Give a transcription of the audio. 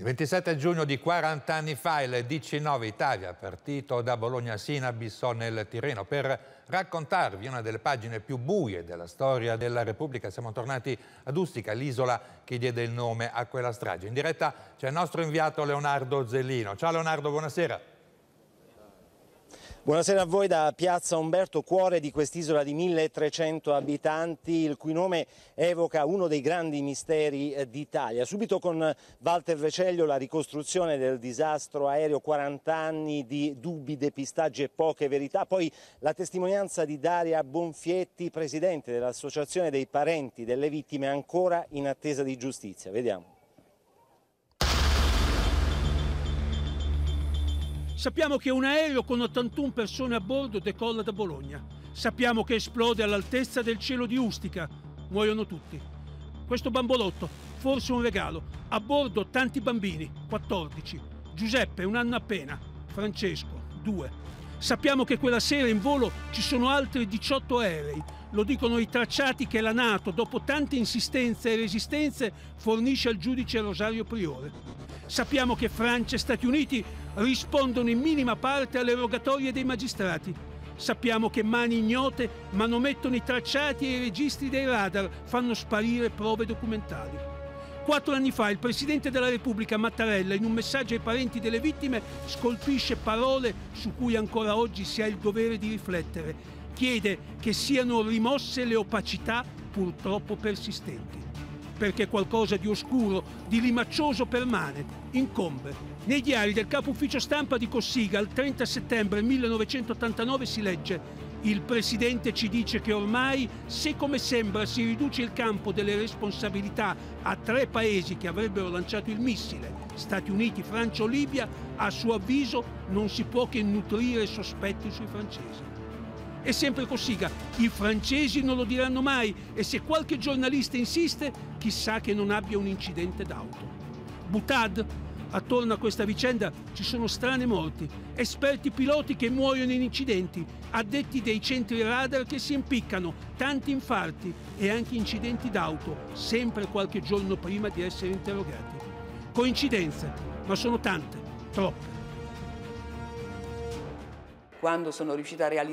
Il 27 giugno di 40 anni fa il DC9 Italia, partito da Bologna Sina, abissò nel Tirreno per raccontarvi una delle pagine più buie della storia della Repubblica. Siamo tornati ad Ustica, l'isola che diede il nome a quella strage. In diretta c'è il nostro inviato Leonardo Zellino. Ciao Leonardo, buonasera. Buonasera a voi da Piazza Umberto, cuore di quest'isola di 1300 abitanti, il cui nome evoca uno dei grandi misteri eh, d'Italia. Subito con Walter Veceglio la ricostruzione del disastro aereo, 40 anni di dubbi, depistaggi e poche verità, poi la testimonianza di Daria Bonfietti, presidente dell'Associazione dei parenti delle vittime ancora in attesa di giustizia. Vediamo. Sappiamo che un aereo con 81 persone a bordo decolla da Bologna. Sappiamo che esplode all'altezza del cielo di Ustica. Muoiono tutti. Questo bambolotto, forse un regalo. A bordo tanti bambini, 14. Giuseppe, un anno appena. Francesco, due. Sappiamo che quella sera in volo ci sono altri 18 aerei. Lo dicono i tracciati che la Nato, dopo tante insistenze e resistenze, fornisce al giudice Rosario Priore. Sappiamo che Francia e Stati Uniti rispondono in minima parte alle rogatorie dei magistrati. Sappiamo che mani ignote manomettono i tracciati e i registri dei radar, fanno sparire prove documentali. Quattro anni fa il Presidente della Repubblica Mattarella, in un messaggio ai parenti delle vittime, scolpisce parole su cui ancora oggi si ha il dovere di riflettere. Chiede che siano rimosse le opacità purtroppo persistenti perché qualcosa di oscuro, di limaccioso permane, incombe. Nei diari del capo ufficio stampa di Cossiga, il 30 settembre 1989 si legge il Presidente ci dice che ormai, se come sembra si riduce il campo delle responsabilità a tre paesi che avrebbero lanciato il missile, Stati Uniti, Francia o Libia, a suo avviso non si può che nutrire sospetti sui francesi. È sempre Cossiga, i francesi non lo diranno mai e se qualche giornalista insiste, chissà che non abbia un incidente d'auto. Butad, attorno a questa vicenda ci sono strane morti, esperti piloti che muoiono in incidenti, addetti dei centri radar che si impiccano, tanti infarti e anche incidenti d'auto, sempre qualche giorno prima di essere interrogati. Coincidenze, ma sono tante, troppe. Quando sono riuscita a realizzare